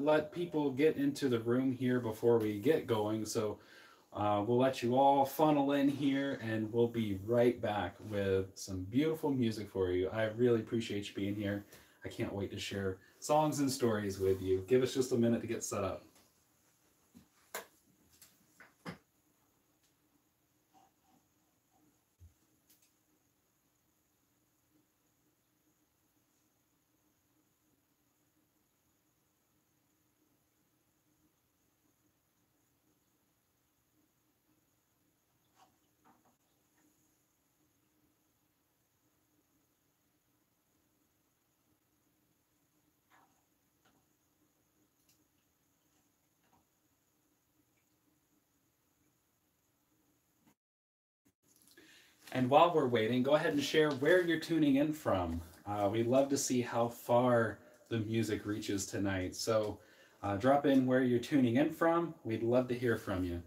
let people get into the room here before we get going. So uh, we'll let you all funnel in here and we'll be right back with some beautiful music for you. I really appreciate you being here. I can't wait to share songs and stories with you. Give us just a minute to get set up. And while we're waiting, go ahead and share where you're tuning in from. Uh, we'd love to see how far the music reaches tonight. So uh, drop in where you're tuning in from. We'd love to hear from you.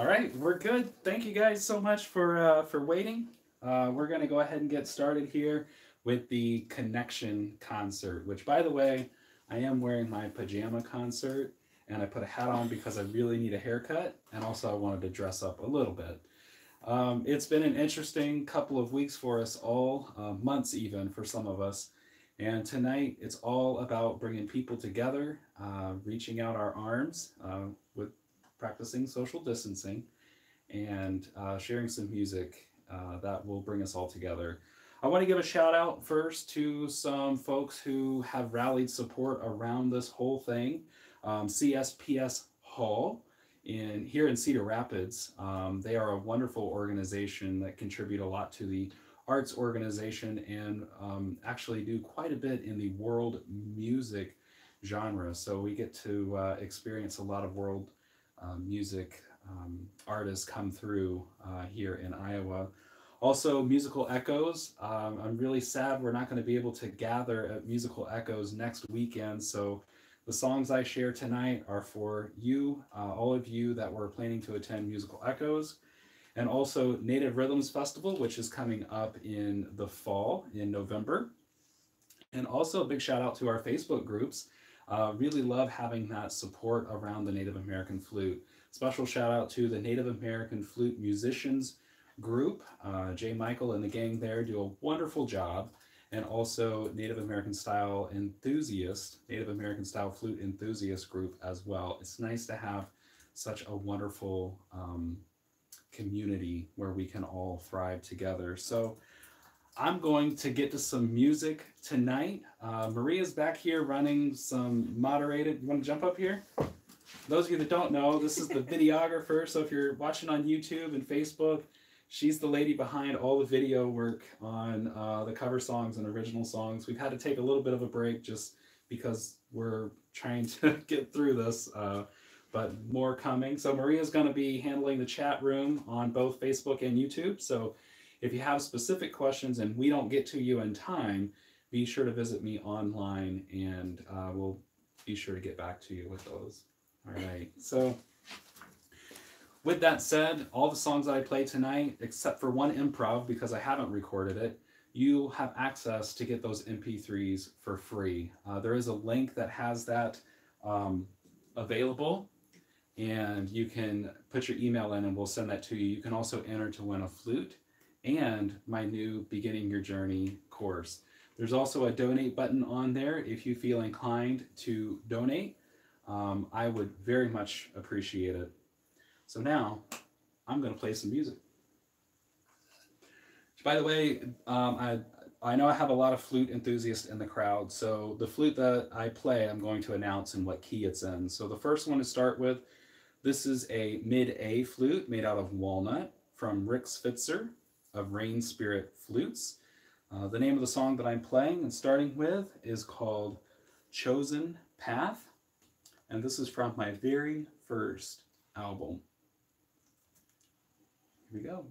All right, we're good. Thank you guys so much for uh, for waiting. Uh, we're going to go ahead and get started here with the Connection concert, which, by the way, I am wearing my pajama concert, and I put a hat on because I really need a haircut, and also I wanted to dress up a little bit. Um, it's been an interesting couple of weeks for us all, uh, months even for some of us. And tonight, it's all about bringing people together, uh, reaching out our arms uh, with practicing social distancing, and uh, sharing some music uh, that will bring us all together. I want to give a shout out first to some folks who have rallied support around this whole thing. Um, CSPS Hall in here in Cedar Rapids. Um, they are a wonderful organization that contribute a lot to the arts organization and um, actually do quite a bit in the world music genre. So we get to uh, experience a lot of world uh, music um, artists come through uh, here in Iowa. Also, Musical Echoes. Um, I'm really sad we're not going to be able to gather at Musical Echoes next weekend. So, the songs I share tonight are for you, uh, all of you that were planning to attend Musical Echoes, and also Native Rhythms Festival, which is coming up in the fall in November. And also, a big shout out to our Facebook groups. Uh, really love having that support around the Native American flute. Special shout out to the Native American Flute Musicians group. Uh, Jay Michael and the gang there do a wonderful job. And also Native American Style Enthusiast, Native American Style Flute Enthusiast group as well. It's nice to have such a wonderful um, community where we can all thrive together. So I'm going to get to some music tonight. Uh, Maria's back here running some moderated. You want to jump up here? Those of you that don't know, this is the videographer. So if you're watching on YouTube and Facebook, she's the lady behind all the video work on uh, the cover songs and original songs. We've had to take a little bit of a break just because we're trying to get through this, uh, but more coming. So Maria's going to be handling the chat room on both Facebook and YouTube. So if you have specific questions and we don't get to you in time, be sure to visit me online and uh, we'll be sure to get back to you with those. All right. So, with that said, all the songs that I play tonight, except for one improv because I haven't recorded it, you have access to get those MP3s for free. Uh, there is a link that has that um, available, and you can put your email in and we'll send that to you. You can also enter to win a flute and my new Beginning Your Journey course. There's also a donate button on there if you feel inclined to donate. Um, I would very much appreciate it. So now I'm going to play some music. By the way, um, I, I know I have a lot of flute enthusiasts in the crowd. So the flute that I play, I'm going to announce in what key it's in. So the first one to start with, this is a mid A flute made out of walnut from Rick Spitzer of Rain Spirit Flutes. Uh, the name of the song that I'm playing and starting with is called Chosen Path, and this is from my very first album. Here we go.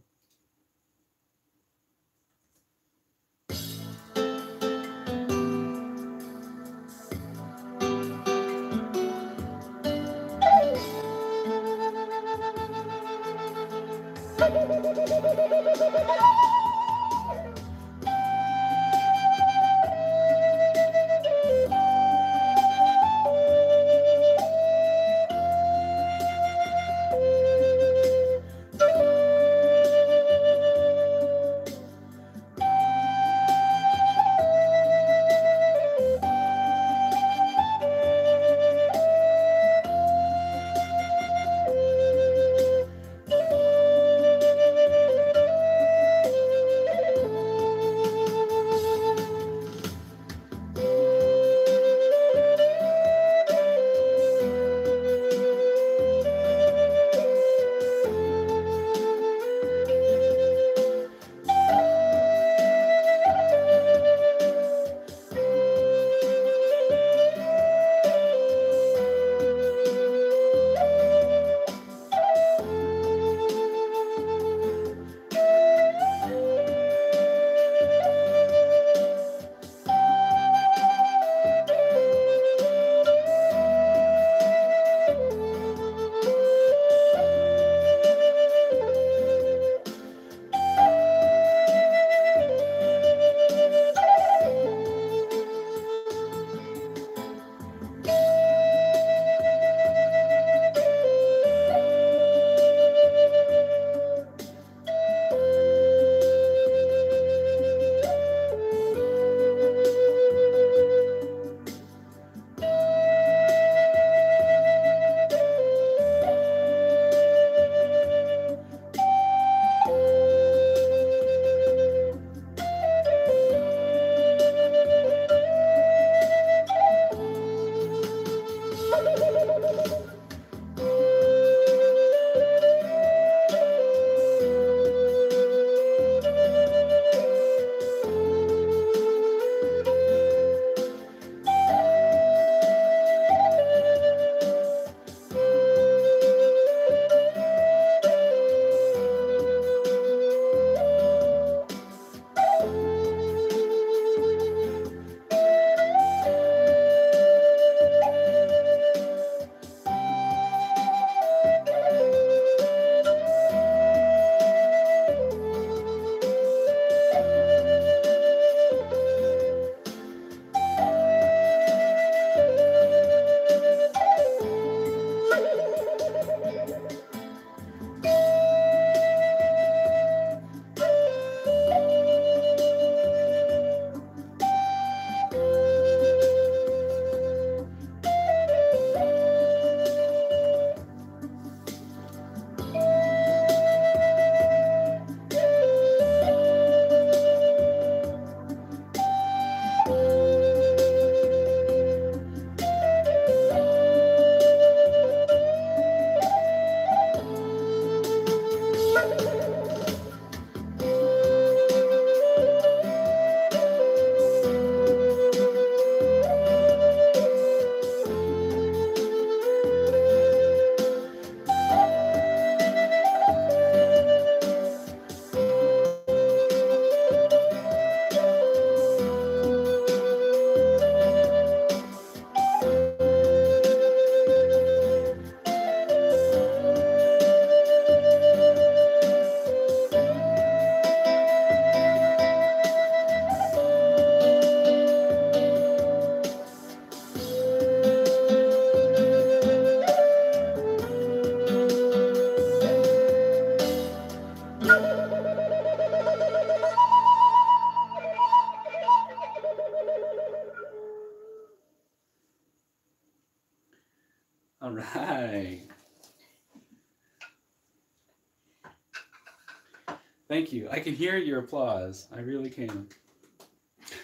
I can hear your applause. I really can.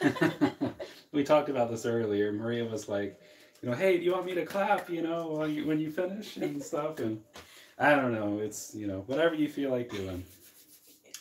we talked about this earlier. Maria was like, you know, hey, do you want me to clap, you know, when you, when you finish and stuff? And I don't know. It's, you know, whatever you feel like doing.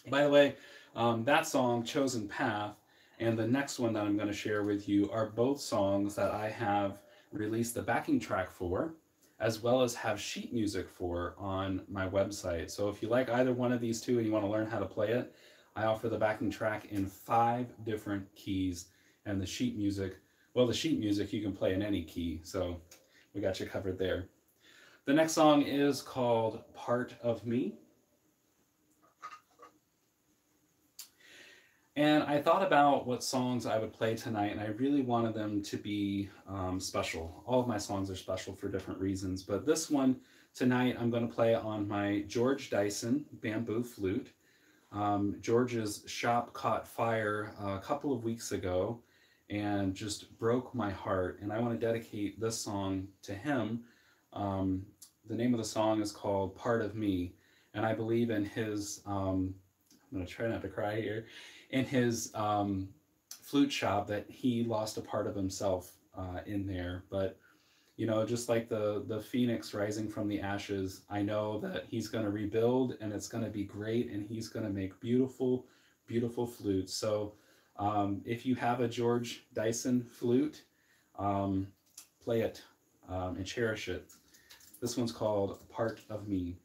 By the way, um, that song, Chosen Path, and the next one that I'm going to share with you are both songs that I have released the backing track for, as well as have sheet music for on my website. So if you like either one of these two and you want to learn how to play it, I offer the backing track in five different keys and the sheet music. Well, the sheet music you can play in any key, so we got you covered there. The next song is called Part of Me. And I thought about what songs I would play tonight, and I really wanted them to be um, special. All of my songs are special for different reasons, but this one tonight I'm going to play on my George Dyson bamboo flute. Um, George's shop caught fire a couple of weeks ago and just broke my heart, and I want to dedicate this song to him. Um, the name of the song is called Part of Me, and I believe in his, um, I'm going to try not to cry here in his um, flute shop that he lost a part of himself uh, in there. But you know, just like the the phoenix rising from the ashes, I know that he's going to rebuild, and it's going to be great, and he's going to make beautiful, beautiful flutes. So um, if you have a George Dyson flute, um, play it um, and cherish it. This one's called Part of Me.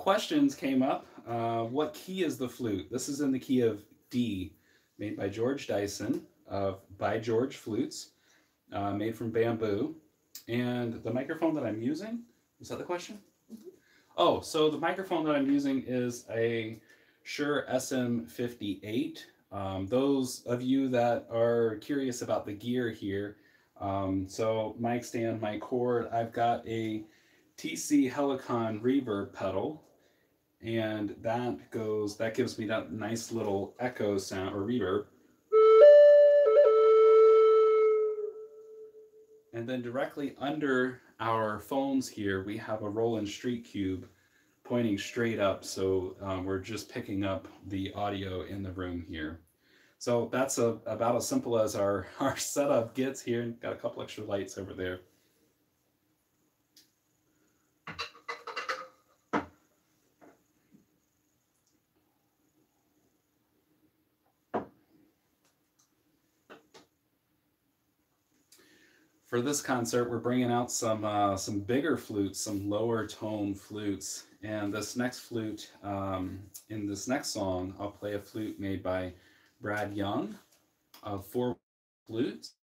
Questions came up. Uh, what key is the flute? This is in the key of D, made by George Dyson of By George Flutes, uh, made from bamboo. And the microphone that I'm using, is that the question? Oh, so the microphone that I'm using is a Shure SM58. Um, those of you that are curious about the gear here, um, so mic stand, mic cord, I've got a TC Helicon reverb pedal and that goes, that gives me that nice little echo sound or reverb. And then directly under our phones here, we have a Roland Street Cube pointing straight up. So um, we're just picking up the audio in the room here. So that's a, about as simple as our, our setup gets here. Got a couple extra lights over there. For this concert, we're bringing out some uh, some bigger flutes, some lower tone flutes. And this next flute, um, in this next song, I'll play a flute made by Brad Young of Four Flutes.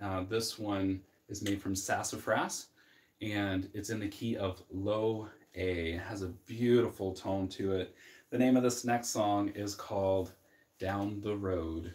Uh, this one is made from sassafras, and it's in the key of low A. It has a beautiful tone to it. The name of this next song is called Down the Road.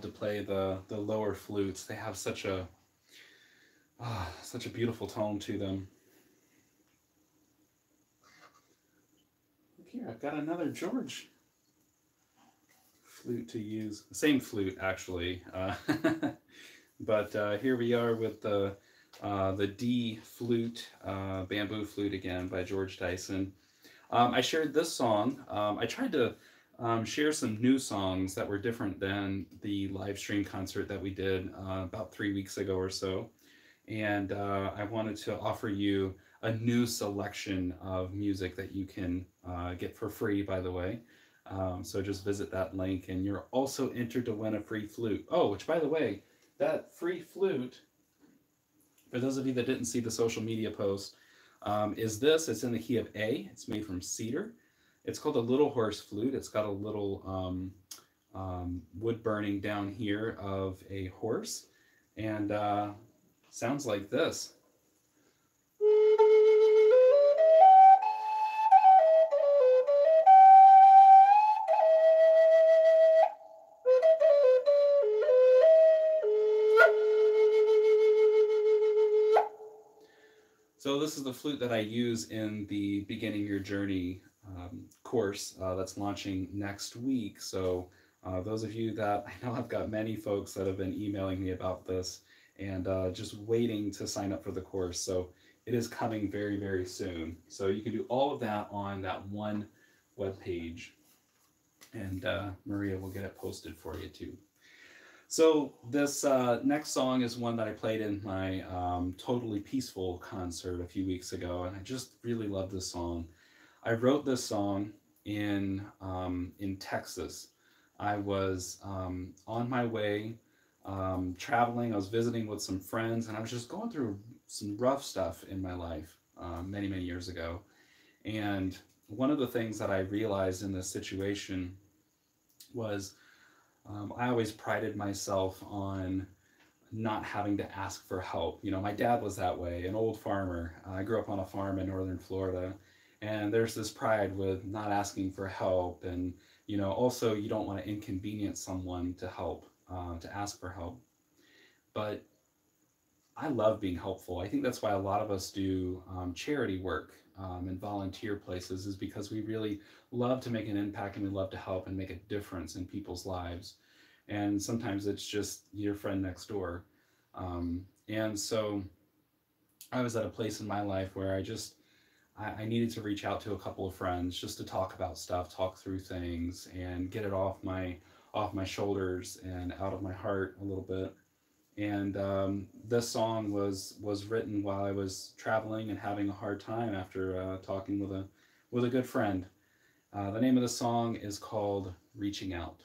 Love to play the the lower flutes. They have such a ah, such a beautiful tone to them. Look here, I've got another George flute to use. Same flute actually, uh, but uh, here we are with the uh, the D flute, uh, bamboo flute again by George Dyson. Um, I shared this song. Um, I tried to um, share some new songs that were different than the live stream concert that we did uh, about three weeks ago or so. And uh, I wanted to offer you a new selection of music that you can uh, get for free, by the way. Um, so just visit that link, and you're also entered to win a free flute. Oh, which, by the way, that free flute, for those of you that didn't see the social media post, um, is this. It's in the key of A. It's made from cedar. It's called a little horse flute. It's got a little um, um, wood burning down here of a horse and uh, sounds like this. So this is the flute that I use in the Beginning Your Journey course uh, that's launching next week. So uh, those of you that I know I've got many folks that have been emailing me about this and uh, just waiting to sign up for the course. So it is coming very, very soon. So you can do all of that on that one web page and uh, Maria will get it posted for you too. So this uh, next song is one that I played in my um, Totally Peaceful concert a few weeks ago, and I just really love this song. I wrote this song in um, in Texas. I was um, on my way um, traveling. I was visiting with some friends, and I was just going through some rough stuff in my life uh, many many years ago. And one of the things that I realized in this situation was um, I always prided myself on not having to ask for help. You know, my dad was that way, an old farmer. I grew up on a farm in northern Florida, and there's this pride with not asking for help and you know also you don't want to inconvenience someone to help uh, to ask for help. But i love being helpful. I think that's why a lot of us do um, charity work um, and volunteer places is because we really love to make an impact and we love to help and make a difference in people's lives. And sometimes it's just your friend next door. Um, and so i was at a place in my life where i just I, I needed to reach out to a couple of friends just to talk about stuff, talk through things, and get it off my off my shoulders and out of my heart a little bit. And um, this song was was written while I was traveling and having a hard time after uh, talking with a with a good friend. Uh, the name of the song is called "Reaching Out."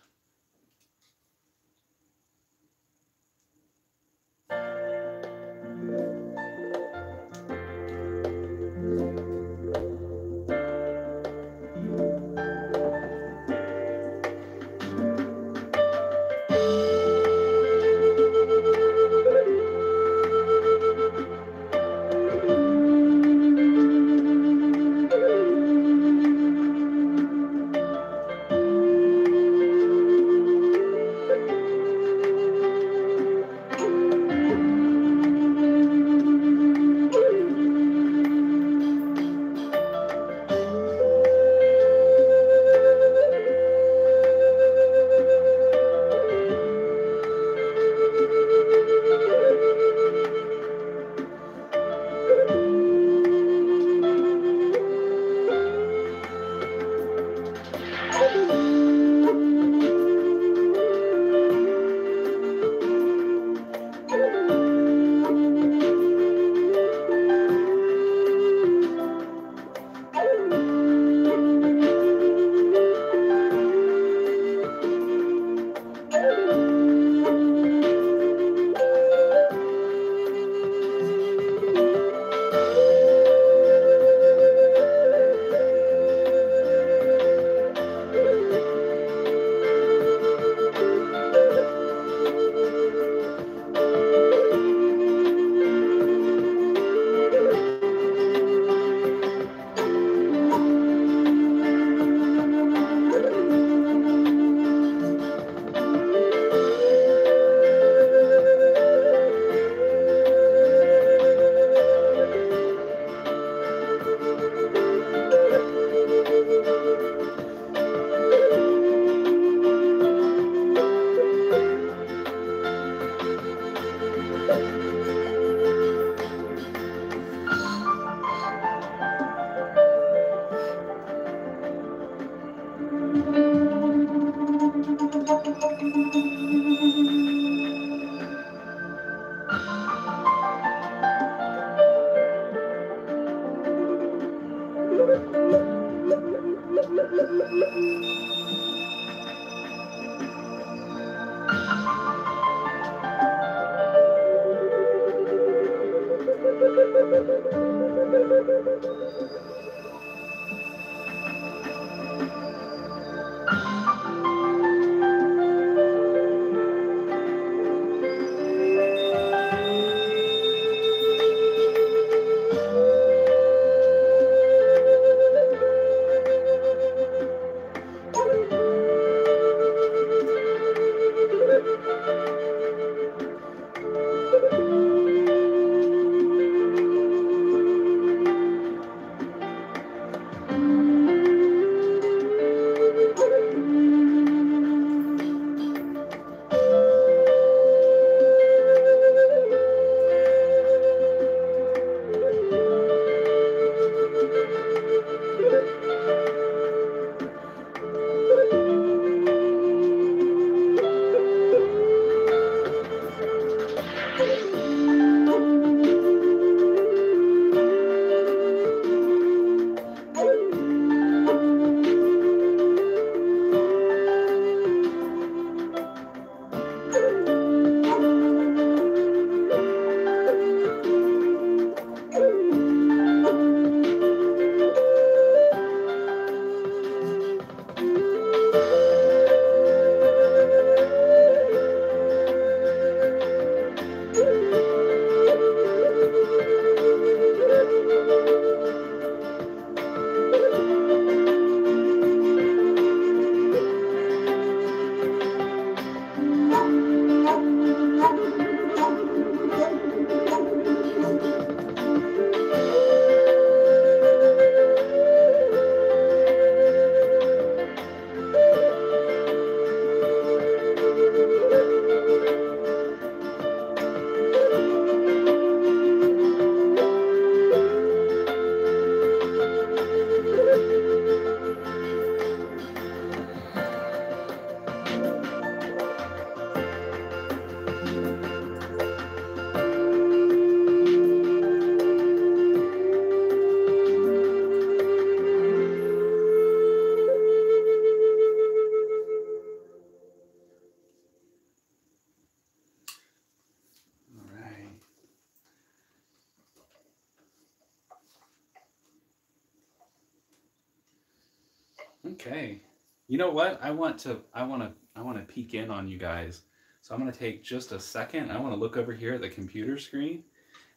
You know what? I want to I want to I want to peek in on you guys. So I'm going to take just a second. I want to look over here at the computer screen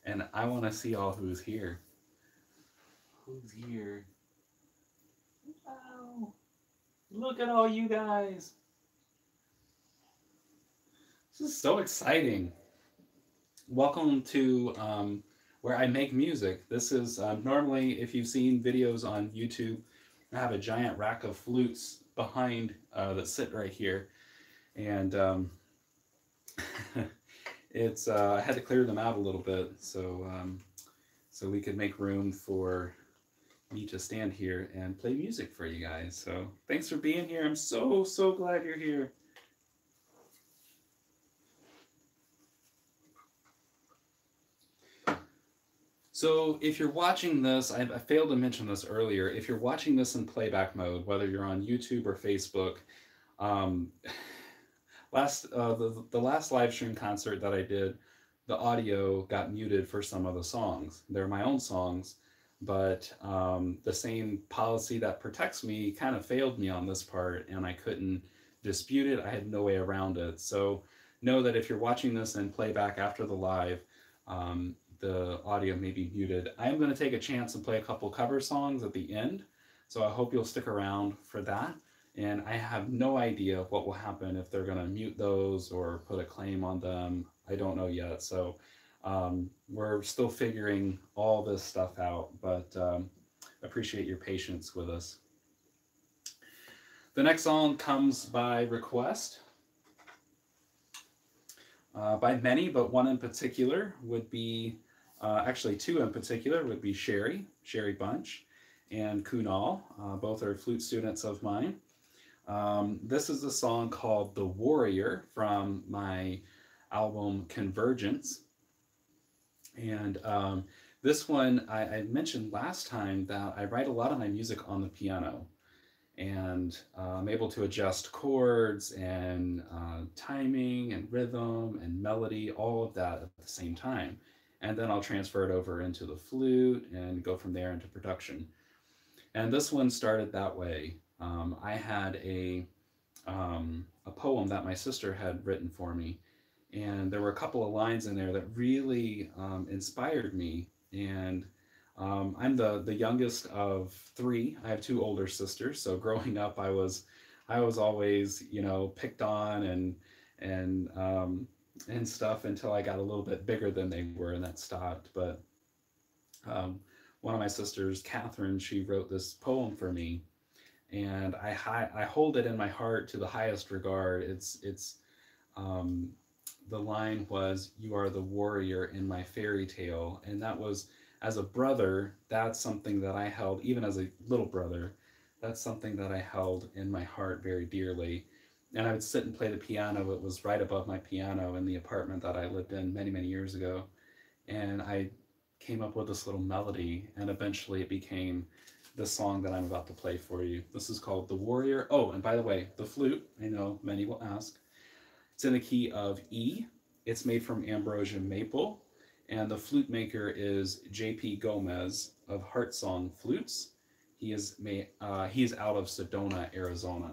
and I want to see all who's here. Who's here? Wow. Look at all you guys. This is so exciting. Welcome to um, where I make music. This is uh, normally, if you've seen videos on YouTube, I have a giant rack of flutes behind uh, that sit right here. And um, it's uh, I had to clear them out a little bit so um, so we could make room for me to stand here and play music for you guys. So thanks for being here. I'm so so glad you're here. So if you're watching this, I, failed to mention this earlier. If you're watching this in playback mode, whether you're on YouTube or Facebook, um, last uh, the, the last live stream concert that I did, the audio got muted for some of the songs. They're my own songs, but um, the same policy that protects me kind of failed me on this part, and I couldn't dispute it. I had no way around it. So know that if you're watching this in playback after the live, um, the audio may be muted. I am going to take a chance and play a couple cover songs at the end, so I hope you'll stick around for that. And I have no idea what will happen if they're going to mute those or put a claim on them. I don't know yet. So um, we're still figuring all this stuff out, but um, appreciate your patience with us. The next song comes by request. Uh, by many, but one in particular would be, uh, actually two in particular would be Sherry, Sherry Bunch, and Kunal. Uh, both are flute students of mine. Um, this is a song called The Warrior from my album Convergence. And um, this one, I, I, mentioned last time that I write a lot of my music on the piano. And uh, I'm able to adjust chords and uh, timing and rhythm and melody, all of that at the same time. And then I'll transfer it over into the flute and go from there into production. And this one started that way um, I had a um, a poem that my sister had written for me, and there were a couple of lines in there that really um, inspired me. And um, I'm the the youngest of three. I have two older sisters, so growing up, I was I was always you know picked on and and um, and stuff until I got a little bit bigger than they were, and that stopped. But um, one of my sisters, Catherine, she wrote this poem for me and I I hold it in my heart to the highest regard. It's it's um, the line was "You are the warrior in my fairy tale," and that was as a brother. That's something that I held, even as a little brother. That's something that I held in my heart very dearly. And I would sit and play the piano. It was right above my piano in the apartment that I lived in many many years ago, and I came up with this little melody, and eventually it became the song that I'm about to play for you. This is called The Warrior. Oh, and by the way, the flute, I know many will ask, it's in the key of E. It's made from ambrosia maple, and the flute maker is J.P. Gomez of Heart Song Flutes. He is, uh, he is out of Sedona, Arizona.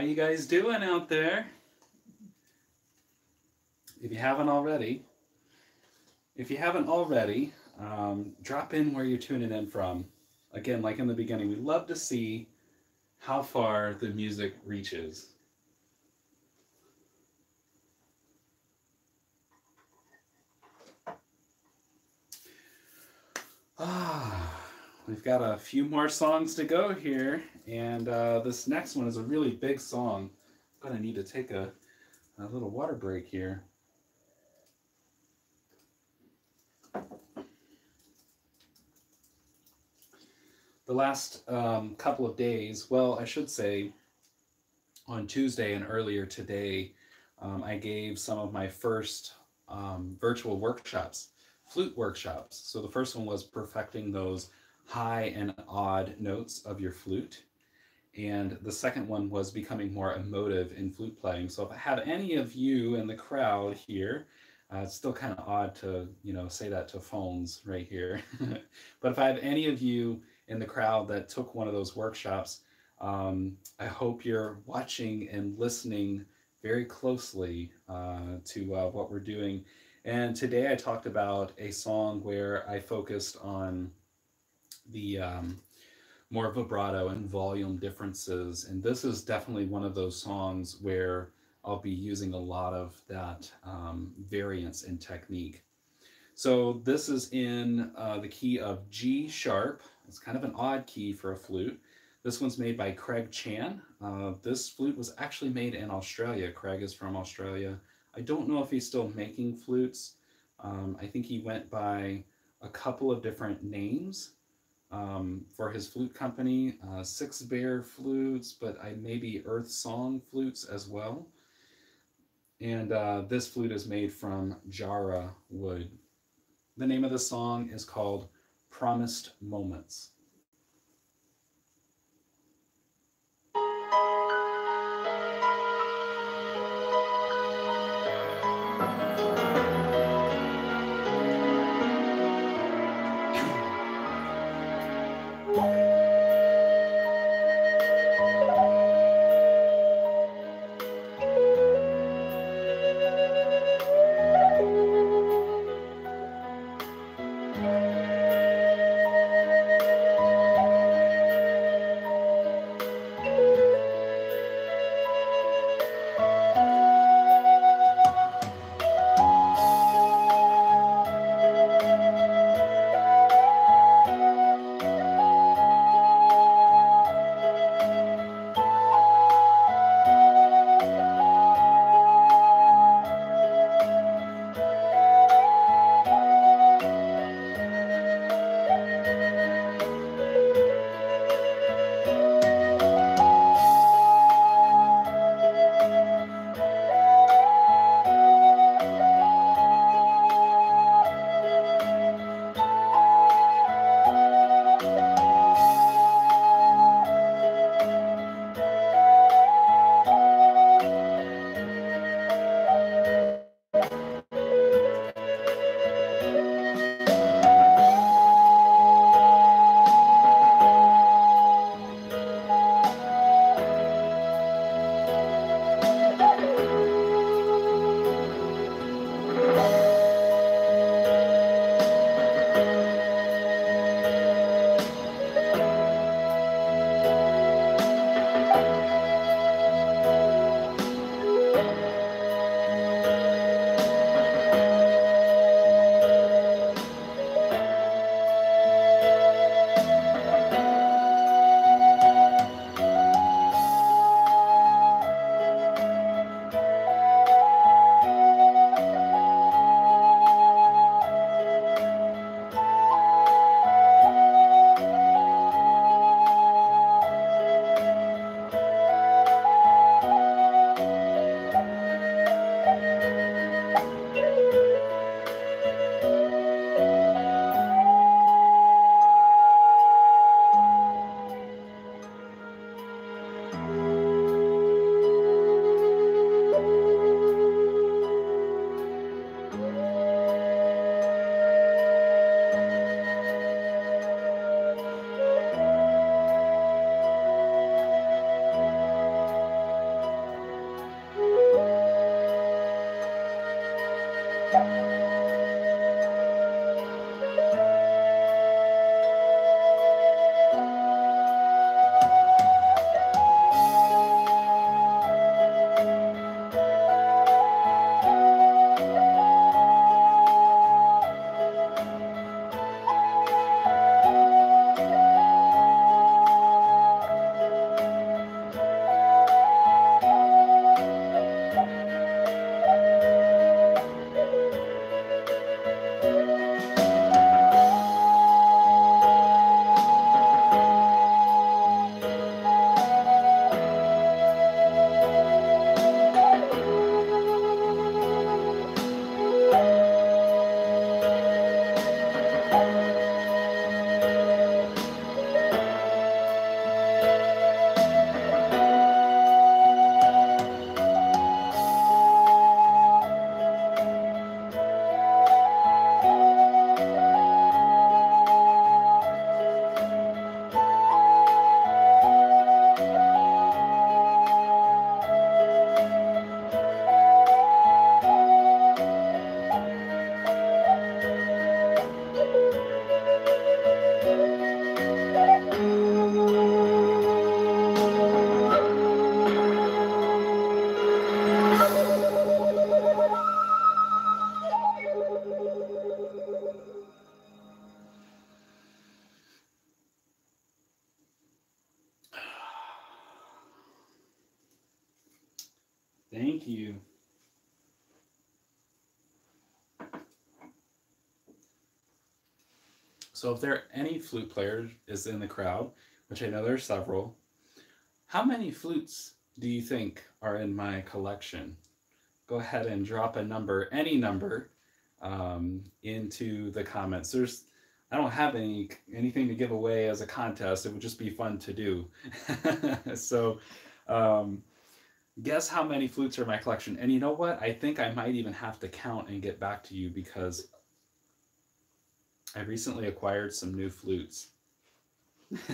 How you guys doing out there? If you haven't already, if you haven't already, um, drop in where you're tuning in from. Again, like in the beginning, we love to see how far the music reaches. Got a few more songs to go here, and uh, this next one is a really big song. I'm gonna need to take a, a little water break here. The last um, couple of days, well, I should say on Tuesday and earlier today, um, I gave some of my first um, virtual workshops flute workshops. So the first one was perfecting those high and odd notes of your flute. And the second one was becoming more emotive in flute playing. So if I have any of you in the crowd here, uh, it's still kind of odd to, you know, say that to phones right here. but if I have any of you in the crowd that took one of those workshops, um, I hope you're watching and listening very closely uh, to uh, what we're doing and today I talked about a song where I focused on the um, more vibrato and volume differences. And this is definitely one of those songs where I'll be using a lot of that um, variance in technique. So this is in uh, the key of G sharp. It's kind of an odd key for a flute. This one's made by Craig Chan. Uh, this flute was actually made in Australia. Craig is from Australia. I don't know if he's still making flutes. Um, I think he went by a couple of different names um, for his flute company, uh, Six Bear Flutes, but I maybe Earth Song Flutes as well. And uh, this flute is made from Jarrah wood. The name of the song is called Promised Moments. Thank you. So if there are any flute players is in the crowd, which I know there are several, how many flutes do you think are in my collection? Go ahead and drop a number, any number, um, into the comments. There's, I don't have any anything to give away as a contest. It would just be fun to do. so, um, guess how many flutes are in my collection? And you know what? I think I might even have to count and get back to you because I recently acquired some new flutes.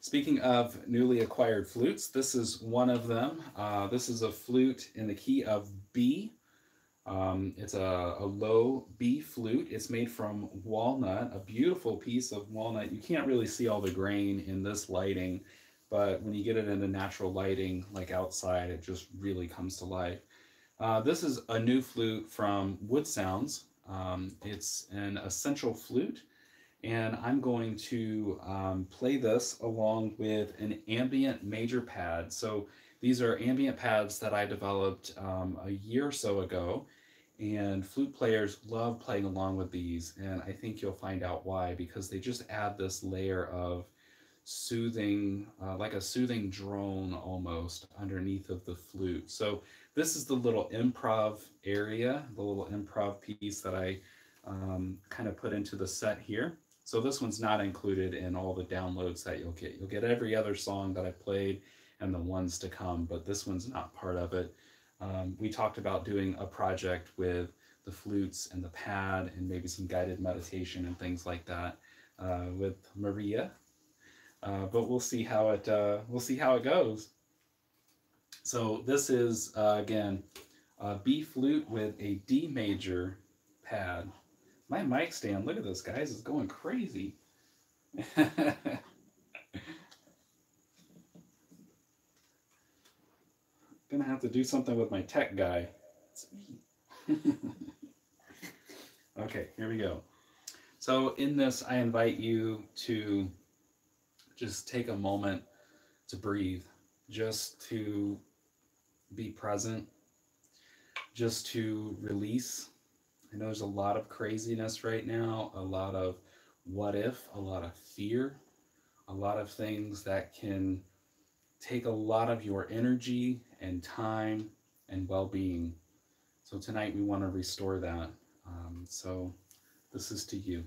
Speaking of newly acquired flutes, this is one of them. Uh, this is a flute in the key of B. Um, it's a, a low B flute. It's made from walnut, a beautiful piece of walnut. You can't really see all the grain in this lighting but when you get it into natural lighting, like outside, it just really comes to life. Uh, this is a new flute from Wood Sounds. Um, it's an essential flute, and I'm going to um, play this along with an ambient major pad. So these are ambient pads that I developed um, a year or so ago, and flute players love playing along with these, and I think you'll find out why, because they just add this layer of soothing, uh, like a soothing drone almost underneath of the flute. So this is the little improv area, the little improv piece that I um, kind of put into the set here. So this one's not included in all the downloads that you'll get. You'll get every other song that I played and the ones to come, but this one's not part of it. Um, we talked about doing a project with the flutes and the pad and maybe some guided meditation and things like that uh, with Maria, uh, but we'll see how it uh, we'll see how it goes. So this is uh, again a B flute with a D major pad. My mic stand, look at this, guys, is going crazy. Gonna have to do something with my tech guy. It's me. okay, here we go. So in this, I invite you to just take a moment to breathe, just to be present, just to release. I know there's a lot of craziness right now, a lot of what if, a lot of fear, a lot of things that can take a lot of your energy and time and well being. So tonight we want to restore that. Um, so this is to you.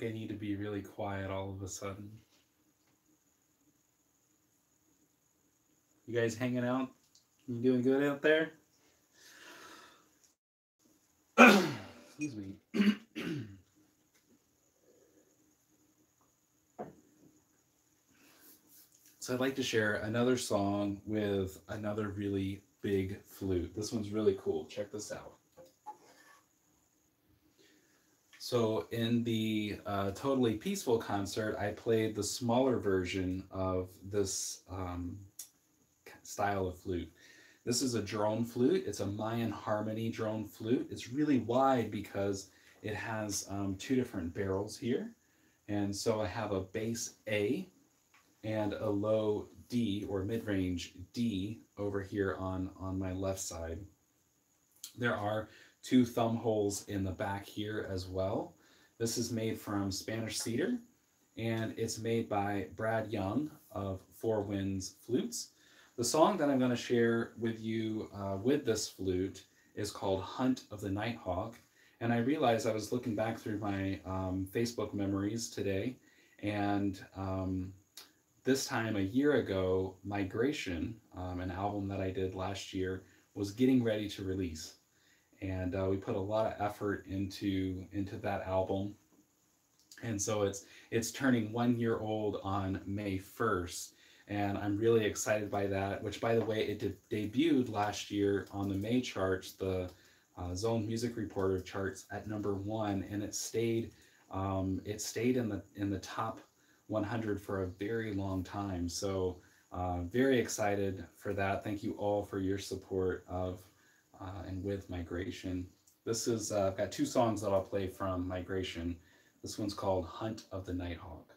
Like I need to be really quiet all of a sudden. You guys hanging out? You doing good out there? Excuse me. so I'd like to share another song with another really big flute. This one's really cool. Check this out. So in the uh, Totally Peaceful concert, I played the smaller version of this um, style of flute. This is a drone flute. It's a Mayan harmony drone flute. It's really wide because it has um, two different barrels here. And so I have a bass A and a low D or mid-range D over here on, on my left side. There are two thumb holes in the back here as well. This is made from Spanish cedar and it's made by Brad Young of Four Winds Flutes. The song that I'm going to share with you uh, with this flute is called Hunt of the Nighthawk. And I realized I was looking back through my um, Facebook memories today, and um, this time a year ago, Migration, um, an album that I did last year, was getting ready to release and uh, we put a lot of effort into into that album. And so it's it's turning one year old on may 1st and i'm really excited by that which by the way it de- debuted last year on the may charts the uh, zone music reporter charts at number one and it stayed um, it stayed in the in the top 100 for a very long time. So uh, very excited for that. Thank you all for your support of uh, and with Migration. This is, uh, I've got two songs that I'll play from Migration. This one's called Hunt of the Nighthawk.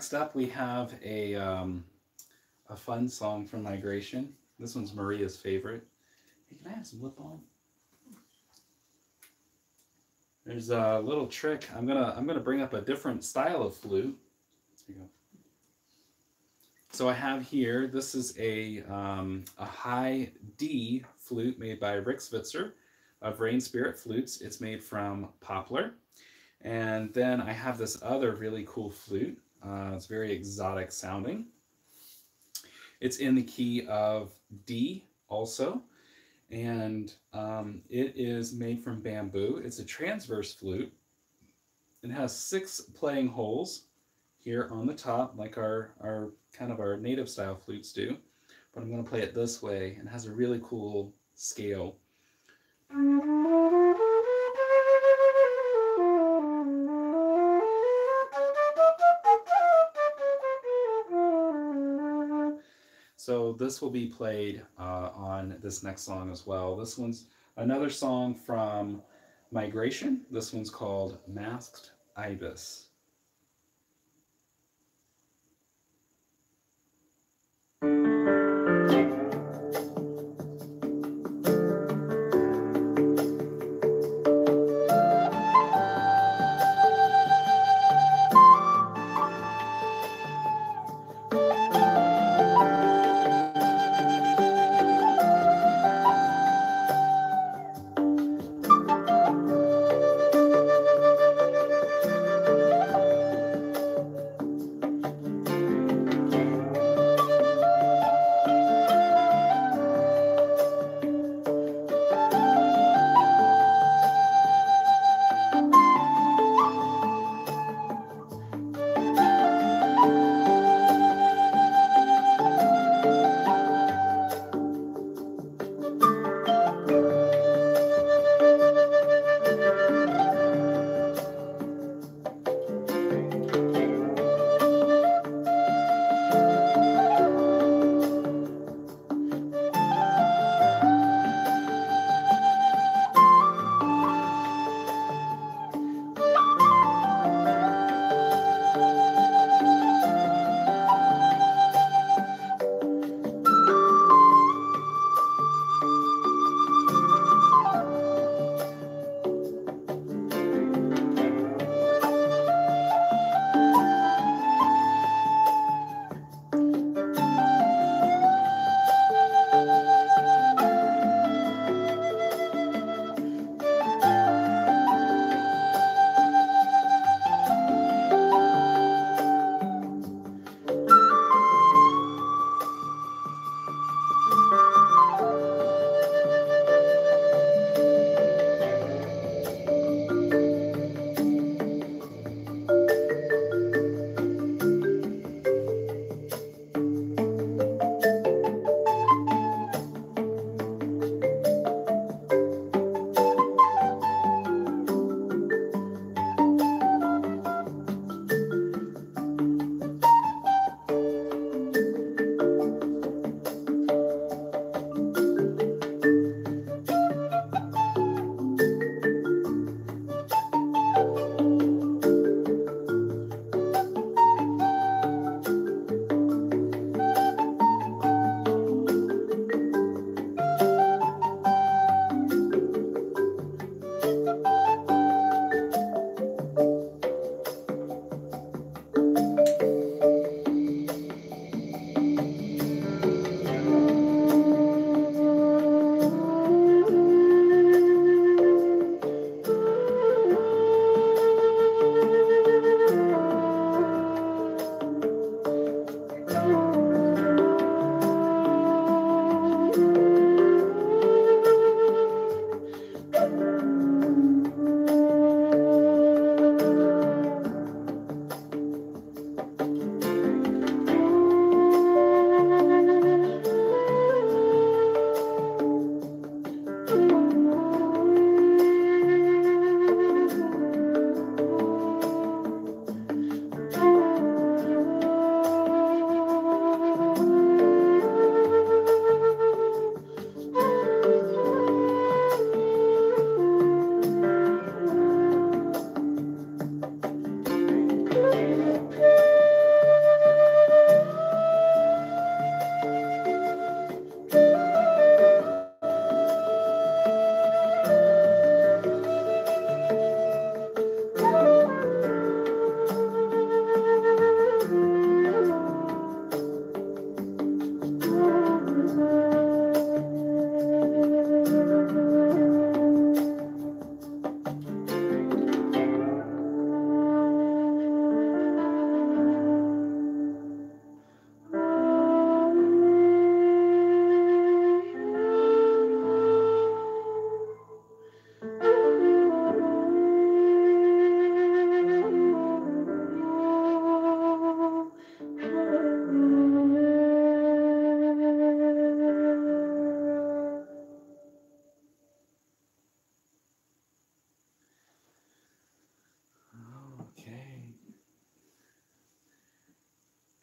Next up, we have a um, a fun song from Migration. This one's Maria's favorite. Hey, can I have some lip balm? There's a little trick. I'm gonna I'm gonna bring up a different style of flute. There you go. So I have here. This is a um, a high D flute made by Rick Switzer of Rain Spirit Flutes. It's made from poplar. And then I have this other really cool flute. Uh, it's very exotic sounding. It's in the key of D also and um, it is made from bamboo. It's a transverse flute. It has six playing holes here on the top, like our, our kind of our native style flutes do. But I'm going to play it this way, and has a really cool scale. This will be played uh, on this next song as well. This one's another song from Migration. This one's called Masked Ibis.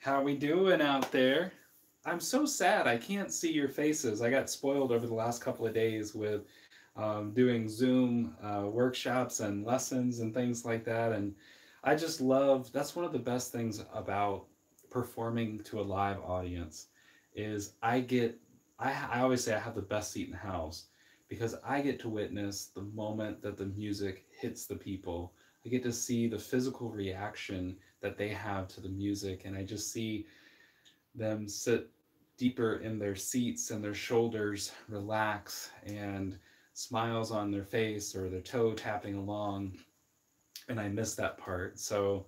How we doing out there? I'm so sad I can't see your faces. I got spoiled over the last couple of days with um, doing Zoom uh, workshops and lessons and things like that. And I just love, that's one of the best things about performing to a live audience is I get, I, I always say I have the best seat in the house because I get to witness the moment that the music hits the people. I get to see the physical reaction that they have to the music, and I just see them sit deeper in their seats and their shoulders relax and smiles on their face or their toe tapping along. And I miss that part. So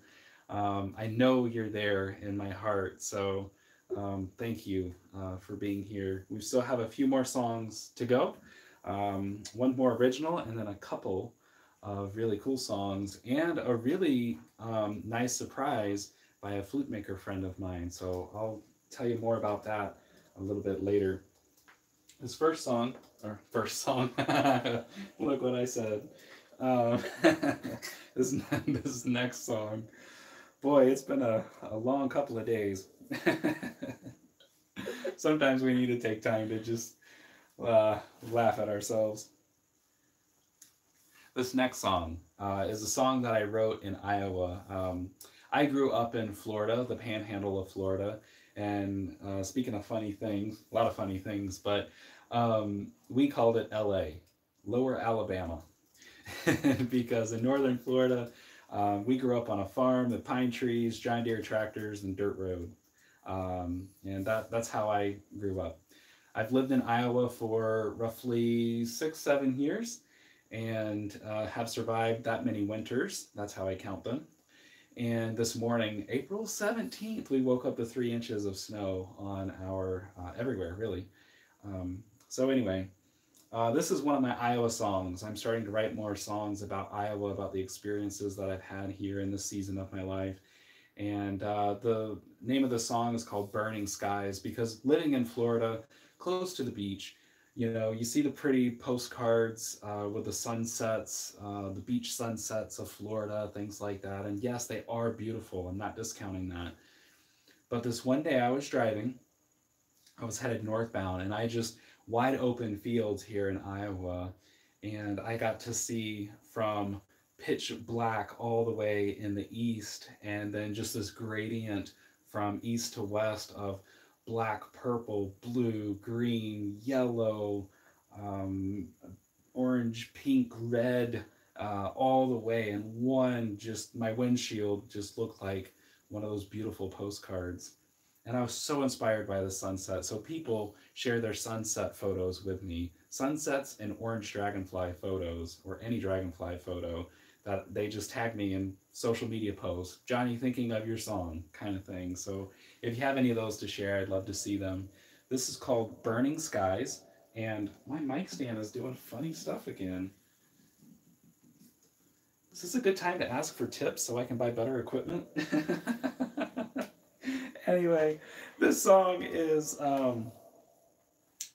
um, I know you're there in my heart. So um, thank you uh, for being here. We still have a few more songs to go. Um, one more original and then a couple of really cool songs and a really um, nice surprise by a flute maker friend of mine. So I'll tell you more about that a little bit later. This first song, or first song, look what I said. Um, this, this next song, boy, it's been a, a long couple of days. Sometimes we need to take time to just uh, laugh at ourselves. This next song uh, is a song that I wrote in Iowa. Um, I grew up in Florida, the panhandle of Florida. And uh, speaking of funny things, a lot of funny things, but um, we called it LA, Lower Alabama. because in northern Florida, um, we grew up on a farm with pine trees, John Deere tractors, and dirt road. Um, and that, that's how I grew up. I've lived in Iowa for roughly six, seven years and uh, have survived that many winters. That's how I count them. And this morning, April 17th, we woke up to three inches of snow on our, uh, everywhere, really. Um, so, anyway, uh, this is one of my Iowa songs. I'm starting to write more songs about Iowa, about the experiences that I've had here in this season of my life. And uh, the name of the song is called Burning Skies because living in Florida, close to the beach, you know, you see the pretty postcards uh, with the sunsets, uh, the beach sunsets of Florida, things like that. And yes, they are beautiful. I'm not discounting that. But this one day I was driving, I was headed northbound, and I just wide open fields here in Iowa. And I got to see from pitch black all the way in the east, and then just this gradient from east to west of black, purple, blue, green, yellow, um, orange, pink, red, uh, all the way. And one just, my windshield just looked like one of those beautiful postcards. And I was so inspired by the sunset. So people share their sunset photos with me. Sunsets and orange dragonfly photos, or any dragonfly photo, that they just tag me in social media posts. Jonny, thinking of your song, kind of thing. So if you have any of those to share, I'd love to see them. This is called Burning Skies, and my mic stand is doing funny stuff again. This is this a good time to ask for tips so I can buy better equipment? anyway, this song is, um,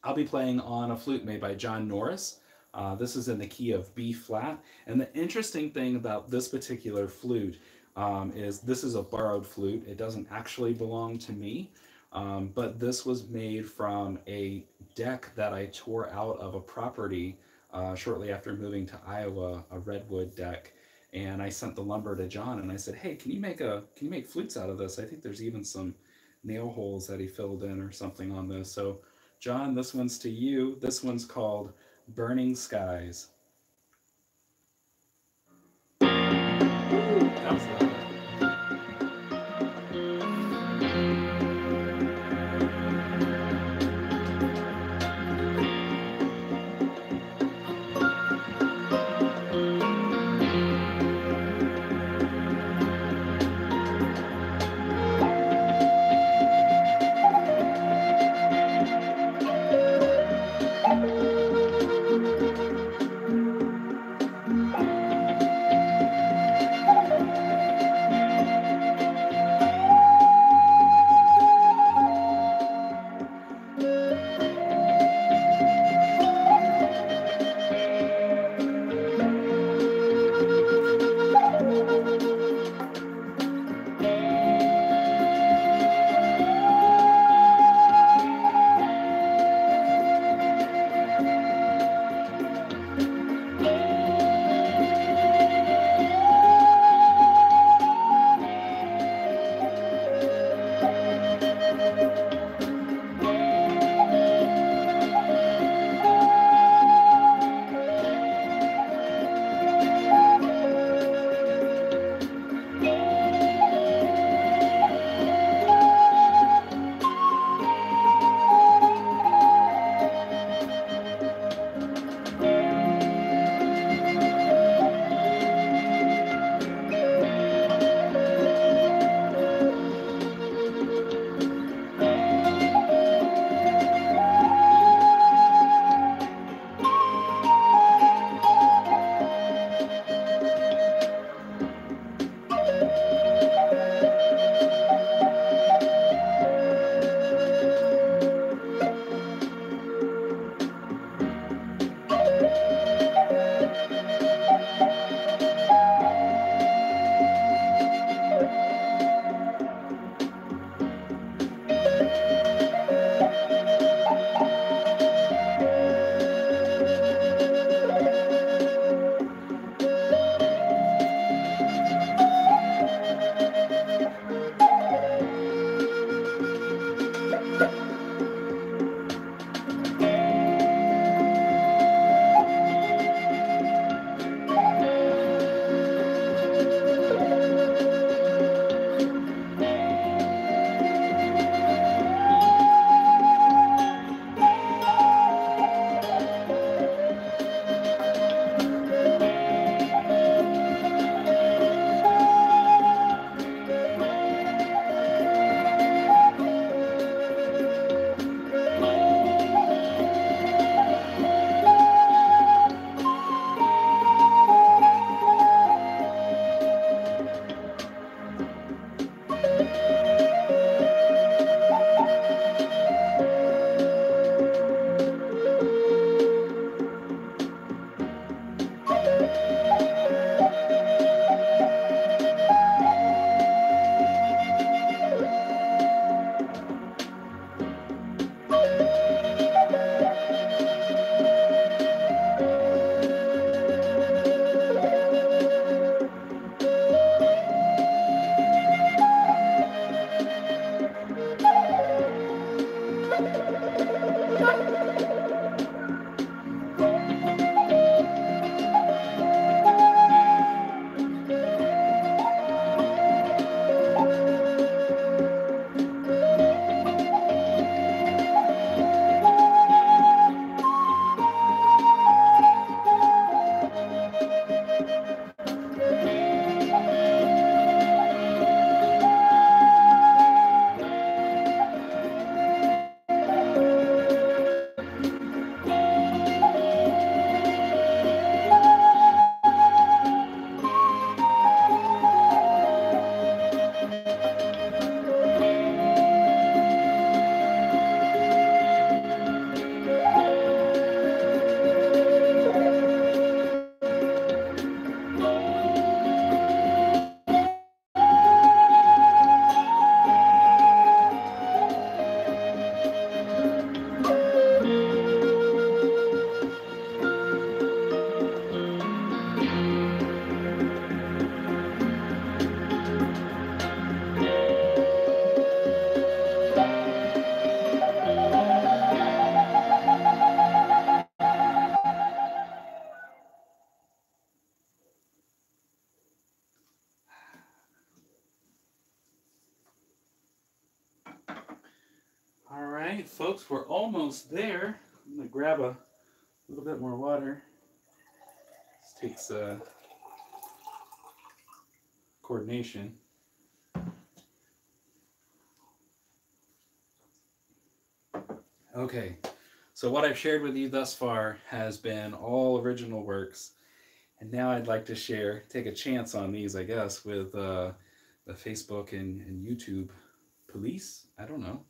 I'll be playing on a flute made by John Norris. Uh, this is in the key of B flat. And the interesting thing about this particular flute um, is this is a borrowed flute. It doesn't actually belong to me, um, but this was made from a deck that I tore out of a property uh, shortly after moving to Iowa, a redwood deck. And I sent the lumber to John and I said, hey, can you make a can you make flutes out of this? I think there's even some nail holes that he filled in or something on this. So John, this one's to you. This one's called Burning Skies. Right, almost there. I'm gonna grab a little bit more water. This takes uh, coordination. Okay, so what I've shared with you thus far has been all original works. And now I'd like to share, take a chance on these, I guess, with uh, the Facebook and, and YouTube police. I don't know.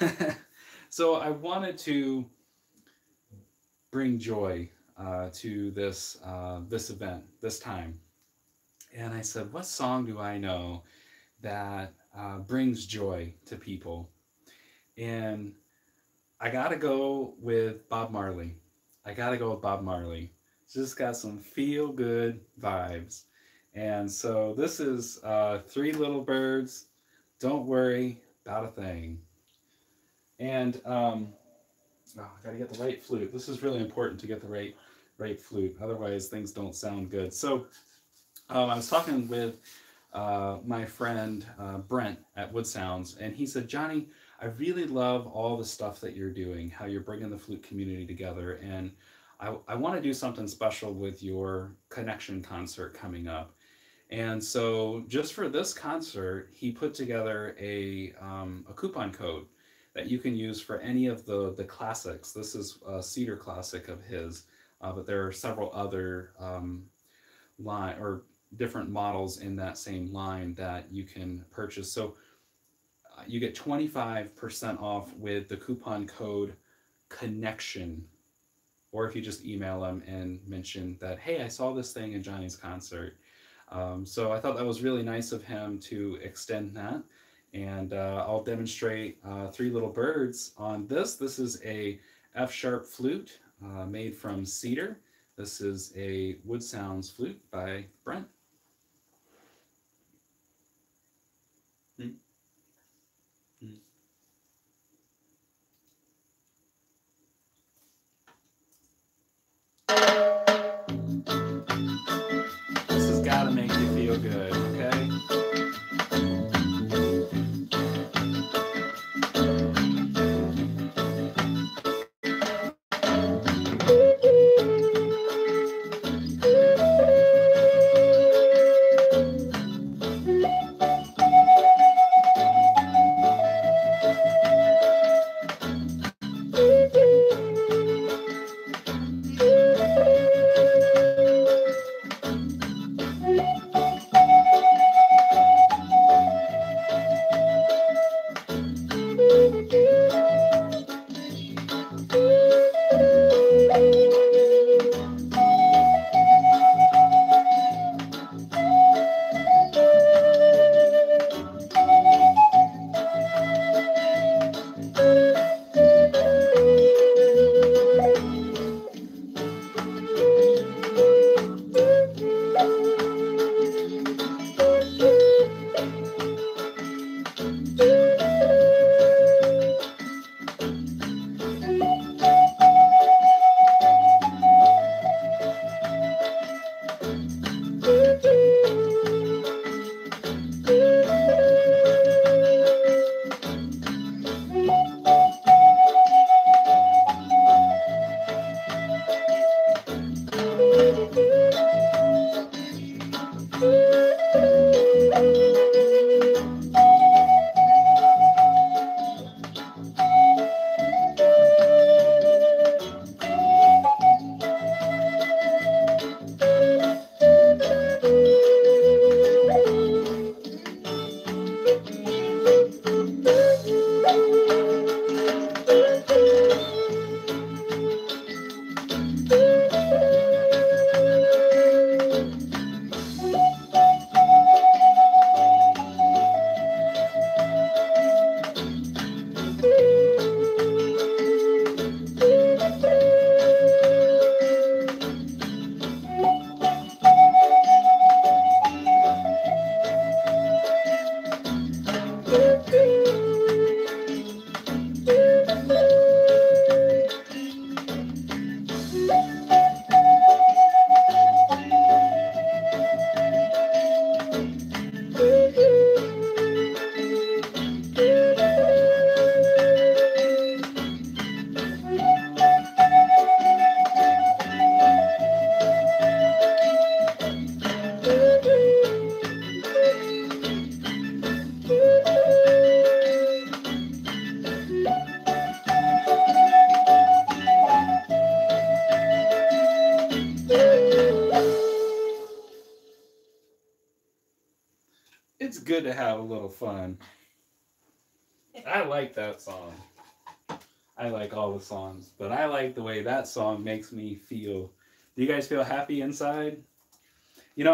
so I wanted to bring joy uh, to this uh, this event, this time. And I said, what song do I know that uh, brings joy to people? And I gotta go with Bob Marley. I gotta go with Bob Marley. Just got some feel good vibes. And so this is uh, Three Little Birds. Don't worry about a thing. And um, oh, I gotta get the right flute. This is really important to get the right right flute. Otherwise, things don't sound good. So um, I was talking with uh, my friend uh, Brent at Wood Sounds, and he said, Jonny, I really love all the stuff that you're doing, how you're bringing the flute community together. And I, I want to do something special with your connection concert coming up. And so just for this concert, he put together a, um, a coupon code that you can use for any of the, the classics. This is a Cedar classic of his, uh, but there are several other um, line or different models in that same line that you can purchase. So you get 25% off with the coupon code connection or if you just email them and mention that hey i saw this thing in jonny's concert um, so i thought that was really nice of him to extend that and uh, I'll demonstrate uh, Three Little Birds on this. This is a F-sharp flute uh, made from cedar. This is a Wood Sounds flute by Brent. Hmm. Hmm. This has got to make you feel good.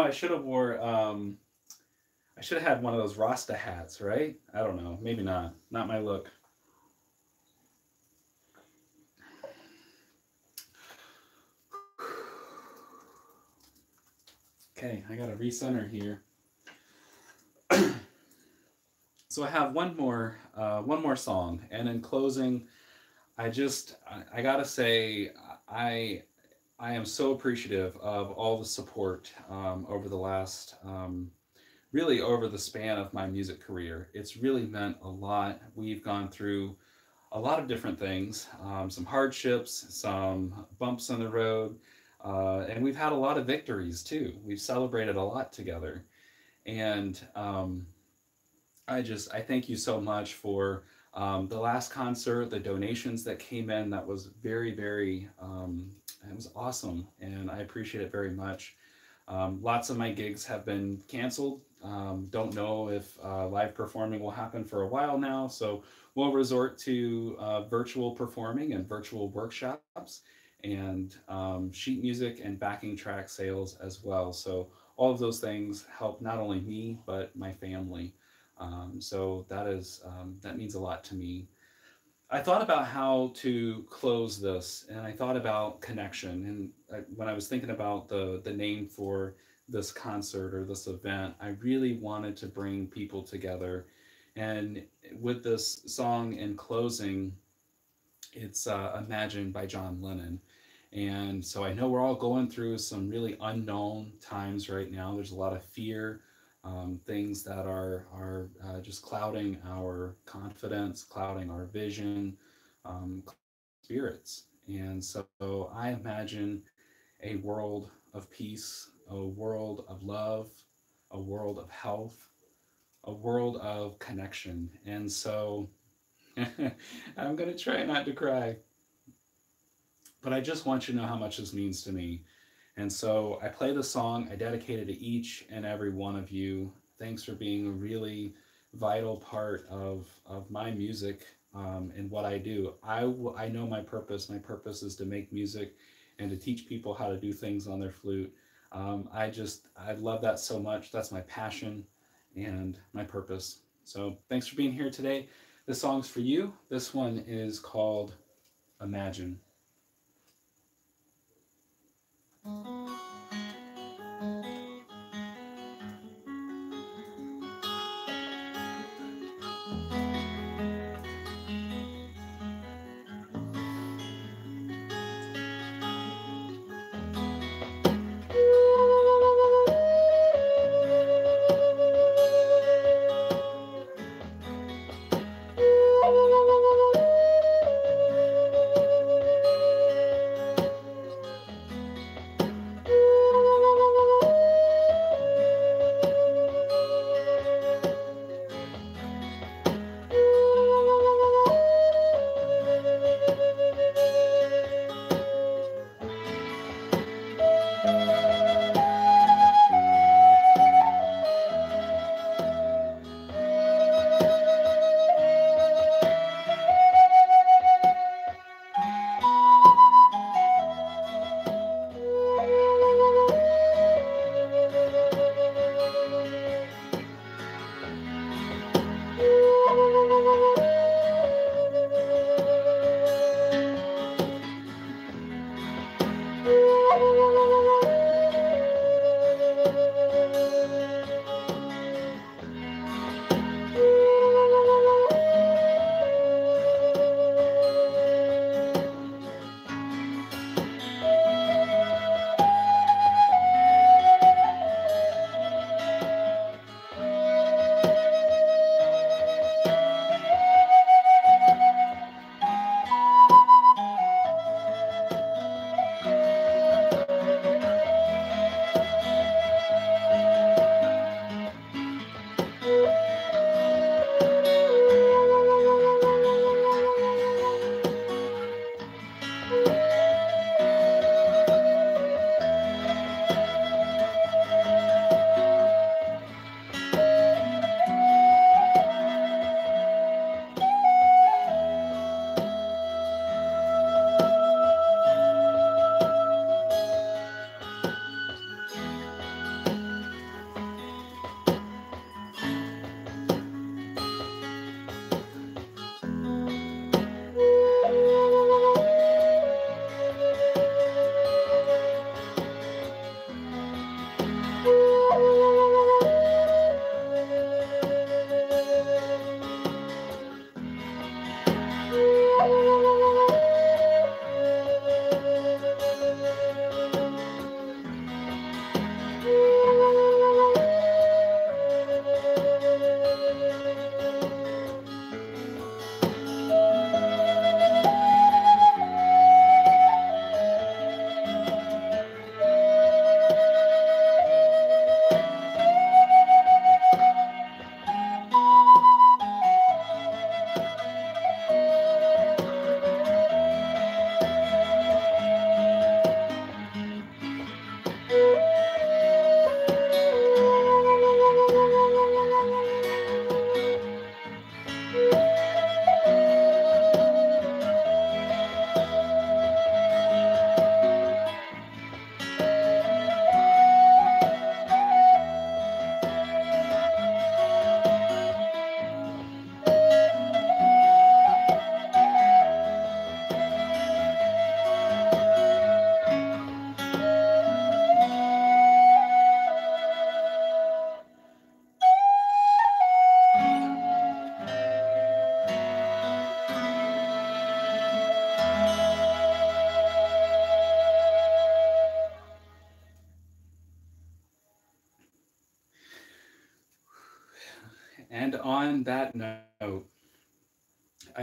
I should have wore um I should have had one of those Rasta hats, right? I don't know. Maybe not. Not my look. Okay, I got to recenter here. so I have one more, uh, one more song, and in closing, I just, I, I gotta say, I, I am so appreciative of all the support um, over the last, um, really over the span of my music career. It's really meant a lot. We've gone through a lot of different things, um, some hardships, some bumps on the road, uh, and we've had a lot of victories too. We've celebrated a lot together. And um, I just, I thank you so much for um, the last concert, the donations that came in. That was very, very, um, it was awesome. And I appreciate it very much. Um, lots of my gigs have been canceled. Um, don't know if uh, live performing will happen for a while now. So we'll resort to uh, virtual performing and virtual workshops and um, sheet music and backing track sales as well. So all of those things help not only me but my family. Um, so that is um, that means a lot to me. I thought about how to close this, and I thought about connection. And I, when I was thinking about the the name for this concert or this event, I really wanted to bring people together. And with this song in closing, it's uh, "Imagine" by John Lennon. And so I know we're all going through some really unknown times right now. There's a lot of fear, um, things that are are uh, just clouding our confidence, clouding our vision, um, spirits. And so I imagine a world of peace, a world of love, a world of health, a world of connection. And so I'm going to try not to cry but I just want you to know how much this means to me. And so I play the song, I dedicate it to each and every one of you. Thanks for being a really vital part of, of my music um, and what I do. I, I know my purpose. My purpose is to make music and to teach people how to do things on their flute. Um, I just, I love that so much. That's my passion and my purpose. So thanks for being here today. This song's for you. This one is called Imagine. Música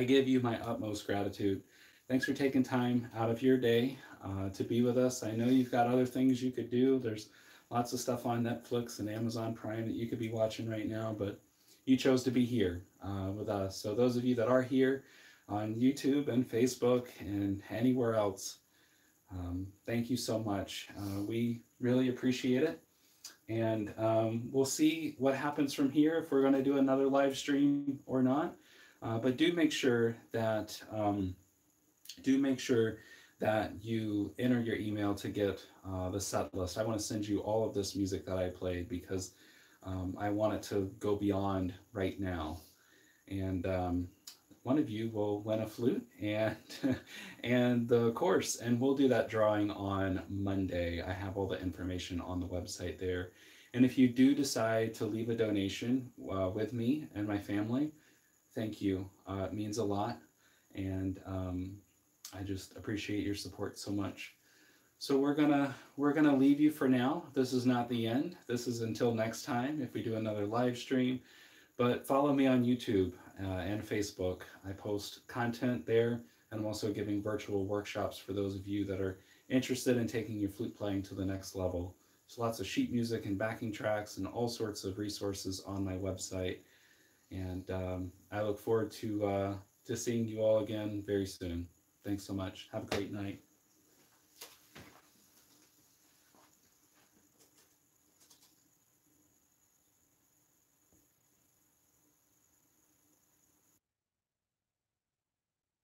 I give you my utmost gratitude. Thanks for taking time out of your day uh, to be with us. I know you've got other things you could do. There's lots of stuff on Netflix and Amazon Prime that you could be watching right now, but you chose to be here uh, with us. So, those of you that are here on YouTube and Facebook and anywhere else, um, thank you so much. Uh, we really appreciate it. And um, we'll see what happens from here if we're going to do another live stream or not. Uh, but do make sure that um, do make sure that you enter your email to get uh, the set list. I want to send you all of this music that I played because um, I want it to go beyond right now. And um, one of you will win a flute and and the course, and we'll do that drawing on Monday. I have all the information on the website there. And if you do decide to leave a donation uh, with me and my family, thank you. Uh, it means a lot, and um, I just appreciate your support so much. So we're gonna we're gonna leave you for now. This is not the end. This is until next time if we do another live stream. But follow me on YouTube uh, and Facebook. I post content there, and I'm also giving virtual workshops for those of you that are interested in taking your flute playing to the next level. There's lots of sheet music and backing tracks and all sorts of resources on my website. And um, I look forward to uh, to seeing you all again very soon. Thanks so much. Have a great night.